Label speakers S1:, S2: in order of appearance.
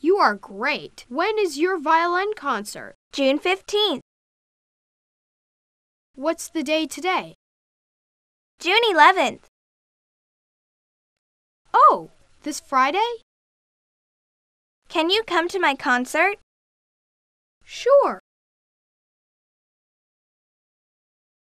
S1: You are great. When is your violin concert?
S2: June 15th.
S1: What's the day today?
S2: June 11th.
S1: Oh, this Friday?
S2: Can you come to my concert?
S1: Sure.